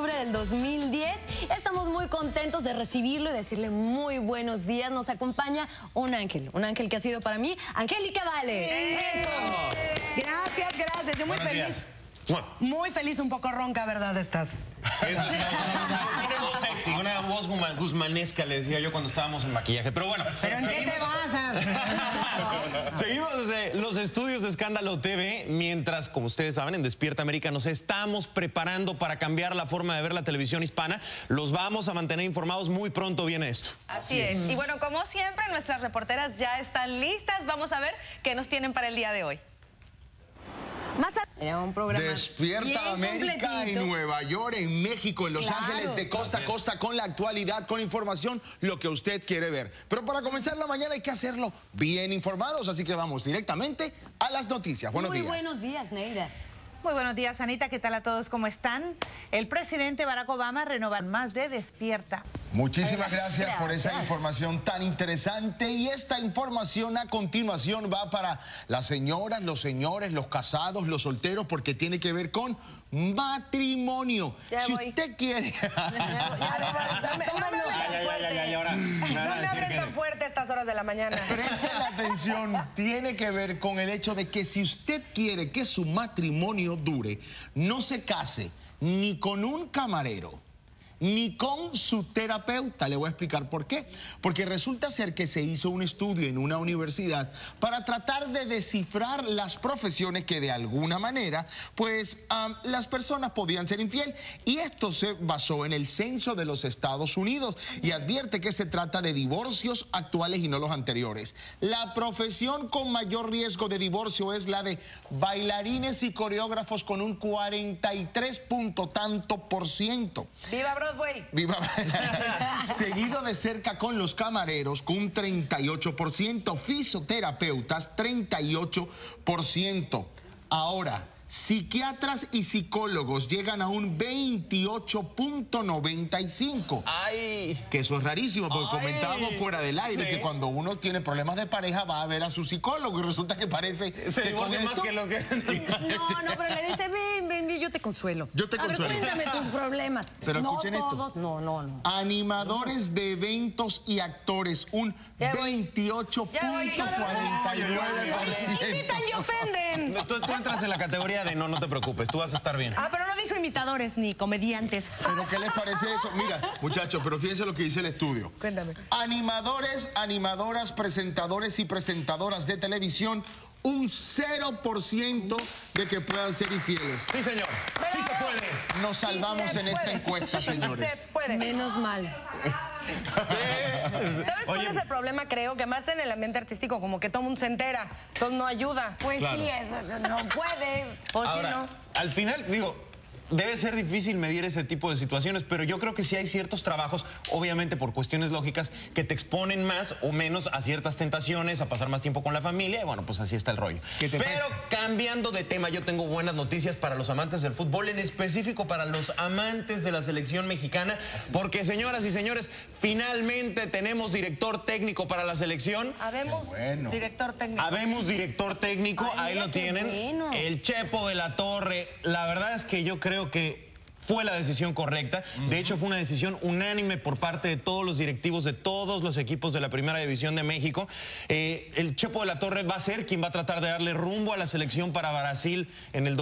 del 2010. Estamos muy contentos de recibirlo y decirle muy buenos días. Nos acompaña un ángel, un ángel que ha sido para mí Angélica Vale. Gracias, gracias. Yo muy Buenos feliz. días. Muy feliz, un poco ronca, ¿verdad? Estás. Es una voz sexy, una voz guzma- guzmanesca, le decía yo cuando estábamos en maquillaje. Pero bueno, ¿Pero en qué te basas? seguimos desde los estudios de Escándalo TV, mientras, como ustedes saben, en Despierta América nos estamos preparando para cambiar la forma de ver la televisión hispana. Los vamos a mantener informados. Muy pronto viene esto. Así es. Y bueno, como siempre, nuestras reporteras ya están listas. Vamos a ver qué nos tienen para el día de hoy. Más a- Era un programa Despierta América completito. en Nueva York, en México, en Los Claro. Ángeles, de costa a costa, con la actualidad, con información, lo que usted quiere ver. Pero para comenzar la mañana hay que hacerlo bien informados, así que vamos directamente a las noticias. Buenos Muy días. buenos días, Neida. Muy buenos días, Anita. ¿Qué tal a todos? ¿Cómo están? El presidente Barack Obama renova más de Despierta. Muchísimas gracias por esa información tan interesante y esta información a continuación va para las señoras, los señores, los casados, los solteros porque tiene que ver con matrimonio. Ya si voy. usted quiere No me hablen tan fuerte. No me hablen tan fuerte a estas horas de la mañana. Presten atención, tiene que ver con el hecho de que si usted quiere que su matrimonio dure, no se case ni con un camarero, ni con su terapeuta. Le voy a explicar por qué. Porque resulta ser que se hizo un estudio en una universidad para tratar de descifrar las profesiones que de alguna manera, pues las personas podían ser infiel. Y esto se basó en el censo de los Estados Unidos y advierte que se trata de divorcios actuales y no los anteriores. La profesión con mayor riesgo de divorcio es la de bailarines y coreógrafos con un 43 punto tanto por ciento. ¡Viva Viva. Seguido de cerca con los camareros, con un 38%, fisioterapeutas, 38%. Ahora, psiquiatras y psicólogos llegan a un 28.95%. ¡Ay! Que eso es rarísimo, porque Ay. comentábamos fuera del aire Sí. que cuando uno tiene problemas de pareja va a ver a su psicólogo y resulta que parece Se que con divorcia más esto- que los que... No, no, pero le dice, ven, ven, ven, yo te consuelo. Yo te A ver, consuelo. cuéntame tus problemas. Pero no escuchen esto. todos, no, no, no. Animadores de eventos y actores, un Ya voy. 28.49%. Imitan y ofenden. Tú, tú entras en la categoría de no, no te preocupes, tú vas a estar bien. Ah, pero no dijo imitadores ni comediantes. ¿Pero qué les parece eso? Mira, muchachos, pero fíjense lo que dice el estudio. Cuéntame. Animadores, animadoras, presentadores y presentadoras de televisión, un 0% de que puedan ser infieles. Sí, señor. Sí se puede. Nos salvamos Se en esta encuesta, Se señores. puede. Menos mal. ¿Sabes cuál Oye. es el problema? Creo que más en el ambiente artístico, como que todo mundo se entera, entonces no ayuda. Pues Claro. sí, eso no puede. O si Ahora, no. al final, digo, debe ser difícil medir ese tipo de situaciones, pero yo creo que sí hay ciertos trabajos, obviamente por cuestiones lógicas, que te exponen más o menos a ciertas tentaciones, a pasar más tiempo con la familia, y bueno, pues así está el rollo. ¿Qué te Pero cambiando de tema, yo tengo buenas noticias para los amantes del fútbol, en específico para los amantes de la selección mexicana, porque señoras y señores, finalmente tenemos director técnico para la selección. Habemos bueno. director técnico. Habemos director técnico, Ay, ahí lo tienen. bueno. El Chepo de la Torre. La verdad es que yo creo que fue la decisión correcta. De hecho, fue una decisión unánime por parte de todos los directivos de todos los equipos de la Primera División de México. Eh, el Chepo de la Torre va a ser quien va a tratar de darle rumbo a la selección para Brasil en el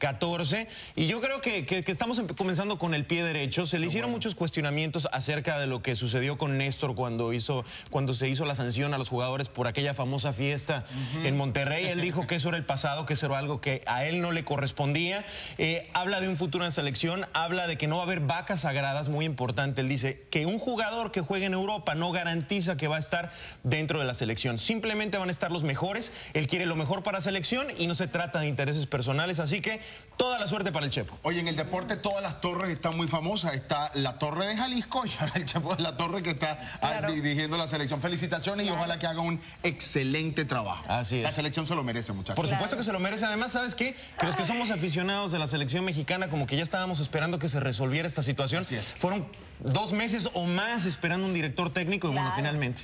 2014. Y yo creo que, que- que estamos comenzando con el pie derecho. Se le hicieron muchos cuestionamientos acerca de lo que sucedió con Néstor cuando, hizo, cuando se hizo la sanción a los jugadores por aquella famosa fiesta en Monterrey. Él dijo que eso era el pasado, que eso era algo que a él no le correspondía. Eh, habla de un futuro en selección, habla de que no va a haber vacas sagradas, muy importante. Él dice que un jugador que juegue en Europa no garantiza que va a estar dentro de la selección. Simplemente van a estar los mejores. Él quiere lo mejor para selección y no se trata de intereses personales. Así que toda la suerte para el Chepo. Oye, en el deporte todas las torres están muy famosas. Está la Torre de Jalisco y ahora el Chepo de la Torre que está ah, Claro. dirigiendo la selección. Felicitaciones y ojalá que haga un excelente trabajo. Así es. La selección se lo merece, muchachos. Por supuesto que se lo merece. Además, ¿sabes qué? Que los que somos aficionados de la selección mexicana, como que ya estábamos esperando que se resolviera esta situación. Así es. Fueron dos meses o más esperando un director técnico y bueno, finalmente.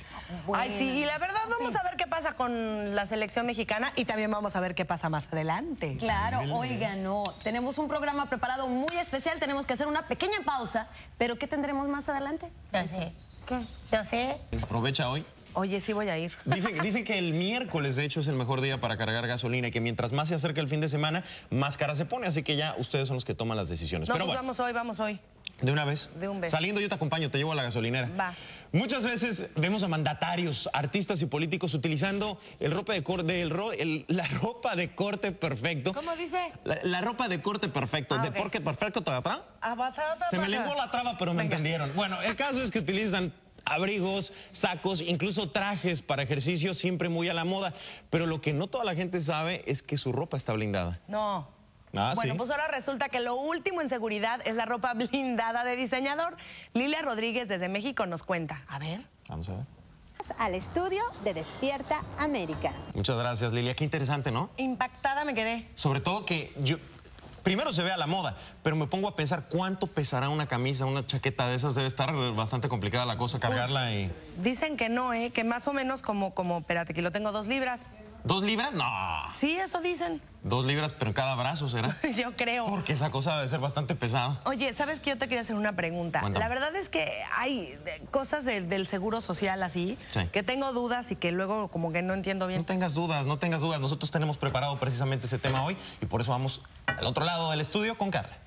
Ay, sí, y la verdad vamos a ver qué pasa con la selección mexicana y también vamos a ver qué pasa más adelante. Claro, oigan, no, tenemos un programa preparado muy especial, tenemos que hacer una pequeña pausa, pero ¿qué tendremos más adelante? Yo sé. ¿Qué es? Yo sé. Aprovecha hoy. Oye, sí voy a ir. Dicen, dicen que el miércoles, de hecho, es el mejor día para cargar gasolina y que mientras más se acerca el fin de semana, más cara se pone. Así que ya ustedes son los que toman las decisiones. No, Pero pues bueno, vamos hoy, vamos hoy. De una vez. De un beso. Saliendo yo te acompaño, te llevo a la gasolinera. Va. Muchas veces vemos a mandatarios, artistas y políticos utilizando el ropa de corte, el ro- el- la ropa de corte perfecto. ¿Cómo dice? La, la ropa de corte perfecto, Ah, de ok. corte perfecto, ¿te atrás? Ah, Se me lenguó la traba, pero me Venga. entendieron. Bueno, el caso es que utilizan abrigos, sacos, incluso trajes para ejercicio, siempre muy a la moda. Pero lo que no toda la gente sabe es que su ropa está blindada. No. Ah, bueno, sí. pues ahora resulta que lo último en seguridad es la ropa blindada de diseñador. Lilia Rodríguez desde México nos cuenta. A ver. Vamos a ver. al estudio de Despierta América. Muchas gracias, Lilia. Qué interesante, ¿no? Impactada me quedé. Sobre todo que yo... Primero se ve a la moda, pero me pongo a pensar cuánto pesará una camisa, una chaqueta de esas. Debe estar bastante complicada la cosa, cargarla y... Dicen que no, ¿eh? Que más o menos como, como, espérate, que lo tengo dos libras. ¿Dos libras? No. Sí, eso dicen. Dos libras, pero en cada brazo será. Yo creo. Porque esa cosa debe ser bastante pesada. Oye, ¿sabes que yo te quería hacer una pregunta? Cuéntame. La verdad es que hay de- cosas del- del seguro social así, Sí. que tengo dudas y que luego como que no entiendo bien. No tengas dudas, no tengas dudas. Nosotros tenemos preparado precisamente ese tema hoy y por eso vamos al otro lado del estudio con Carla.